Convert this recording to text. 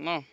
No.